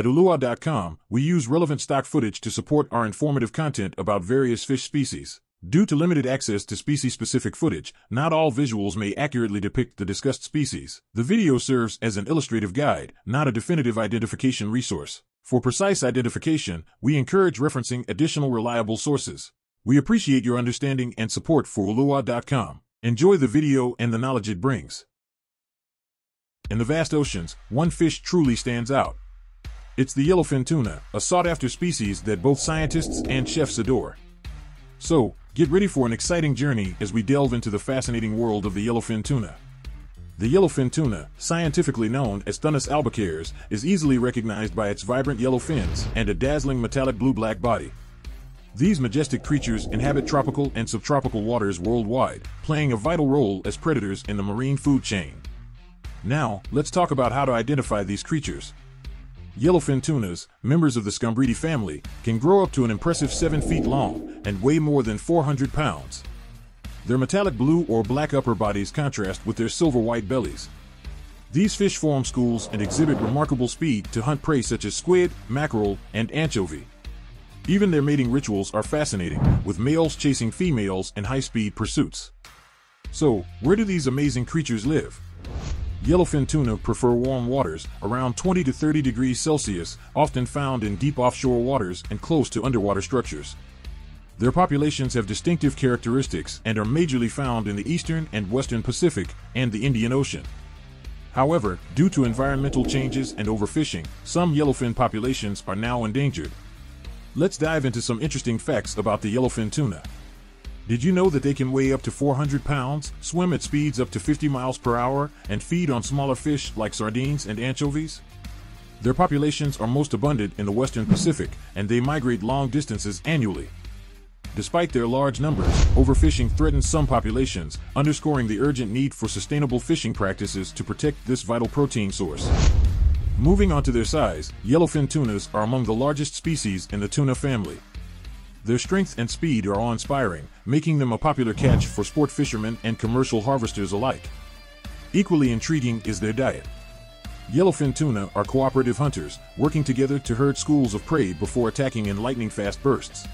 At Ulua.com, we use relevant stock footage to support our informative content about various fish species. Due to limited access to species-specific footage, not all visuals may accurately depict the discussed species. The video serves as an illustrative guide, not a definitive identification resource. For precise identification, we encourage referencing additional reliable sources. We appreciate your understanding and support for Ulua.com. Enjoy the video and the knowledge it brings. In the vast oceans, one fish truly stands out. It's the yellowfin tuna, a sought-after species that both scientists and chefs adore. So, get ready for an exciting journey as we delve into the fascinating world of the yellowfin tuna. The yellowfin tuna, scientifically known as Thunnus albacares, is easily recognized by its vibrant yellow fins and a dazzling metallic blue-black body. These majestic creatures inhabit tropical and subtropical waters worldwide, playing a vital role as predators in the marine food chain. Now, let's talk about how to identify these creatures. Yellowfin tunas, members of the Scombridae family, can grow up to an impressive 7 feet long and weigh more than 400 pounds. Their metallic blue or black upper bodies contrast with their silver-white bellies. These fish form schools and exhibit remarkable speed to hunt prey such as squid, mackerel, and anchovy. Even their mating rituals are fascinating, with males chasing females in high-speed pursuits. So, where do these amazing creatures live? Yellowfin tuna prefer warm waters, around 20 to 30 degrees Celsius, often found in deep offshore waters and close to underwater structures. Their populations have distinctive characteristics and are majorly found in the eastern and western Pacific and the Indian Ocean. However, due to environmental changes and overfishing, some yellowfin populations are now endangered. Let's dive into some interesting facts about the yellowfin tuna. Did you know that they can weigh up to 400 pounds, swim at speeds up to 50 miles per hour, and feed on smaller fish like sardines and anchovies? Their populations are most abundant in the western Pacific, and they migrate long distances annually. Despite their large numbers, overfishing threatens some populations, underscoring the urgent need for sustainable fishing practices to protect this vital protein source. Moving on to their size, yellowfin tunas are among the largest species in the tuna family. Their strength and speed are awe-inspiring, making them a popular catch for sport fishermen and commercial harvesters alike. Equally intriguing is their diet. Yellowfin tuna are cooperative hunters, working together to herd schools of prey before attacking in lightning-fast bursts.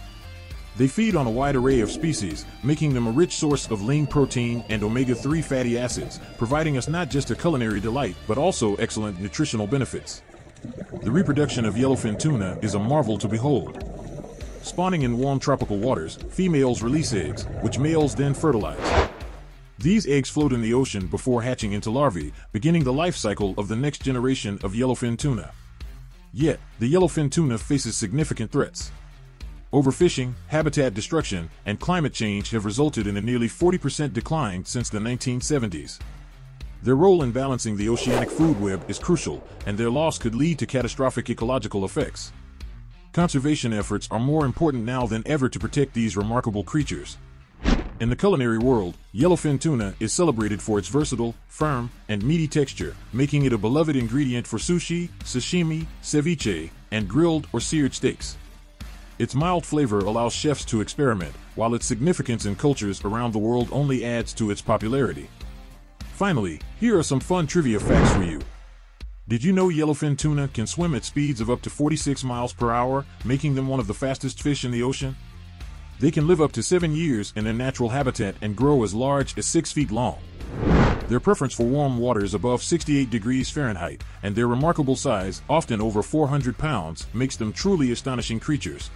They feed on a wide array of species, making them a rich source of lean protein and omega-3 fatty acids, providing us not just a culinary delight, but also excellent nutritional benefits. The reproduction of yellowfin tuna is a marvel to behold. Spawning in warm tropical waters, females release eggs, which males then fertilize. These eggs float in the ocean before hatching into larvae, beginning the life cycle of the next generation of yellowfin tuna. Yet, the yellowfin tuna faces significant threats. Overfishing, habitat destruction, and climate change have resulted in a nearly 40% decline since the 1970s. Their role in balancing the oceanic food web is crucial, and their loss could lead to catastrophic ecological effects. Conservation efforts are more important now than ever to protect these remarkable creatures. In the culinary world, yellowfin tuna is celebrated for its versatile, firm, and meaty texture, making it a beloved ingredient for sushi, sashimi, ceviche, and grilled or seared steaks. Its mild flavor allows chefs to experiment, while its significance in cultures around the world only adds to its popularity. Finally, here are some fun trivia facts for you. Did you know yellowfin tuna can swim at speeds of up to 46 miles per hour, making them one of the fastest fish in the ocean? They can live up to 7 years in their natural habitat and grow as large as 6 feet long. Their preference for warm waters above 68 degrees Fahrenheit, and their remarkable size, often over 400 pounds, makes them truly astonishing creatures.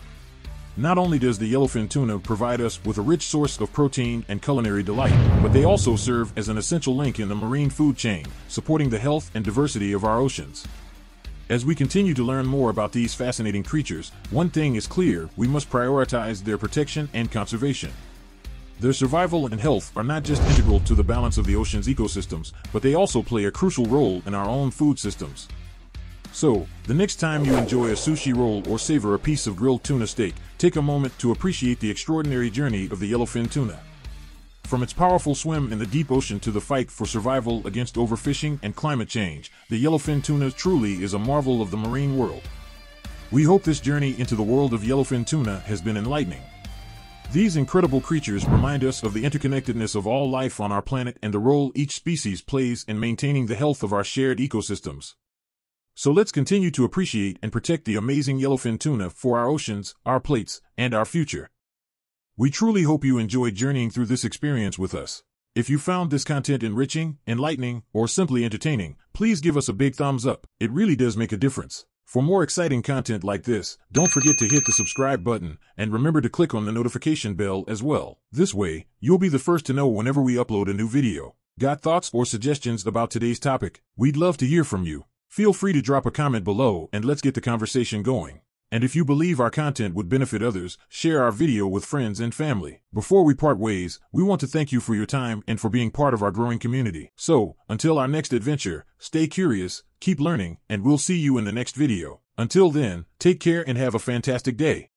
Not only does the yellowfin tuna provide us with a rich source of protein and culinary delight, but they also serve as an essential link in the marine food chain, supporting the health and diversity of our oceans. As we continue to learn more about these fascinating creatures, one thing is clear, we must prioritize their protection and conservation. Their survival and health are not just integral to the balance of the ocean's ecosystems, but they also play a crucial role in our own food systems. So, the next time you enjoy a sushi roll or savor a piece of grilled tuna steak, take a moment to appreciate the extraordinary journey of the yellowfin tuna. From its powerful swim in the deep ocean to the fight for survival against overfishing and climate change, the yellowfin tuna truly is a marvel of the marine world. We hope this journey into the world of yellowfin tuna has been enlightening. These incredible creatures remind us of the interconnectedness of all life on our planet and the role each species plays in maintaining the health of our shared ecosystems. So let's continue to appreciate and protect the amazing yellowfin tuna for our oceans, our plates, and our future. We truly hope you enjoyed journeying through this experience with us. If you found this content enriching, enlightening, or simply entertaining, please give us a big thumbs up. It really does make a difference. For more exciting content like this, don't forget to hit the subscribe button and remember to click on the notification bell as well. This way, you'll be the first to know whenever we upload a new video. Got thoughts or suggestions about today's topic? We'd love to hear from you. Feel free to drop a comment below and let's get the conversation going. And if you believe our content would benefit others, share our video with friends and family. Before we part ways, we want to thank you for your time and for being part of our growing community. So, until our next adventure, stay curious, keep learning, and we'll see you in the next video. Until then, take care and have a fantastic day.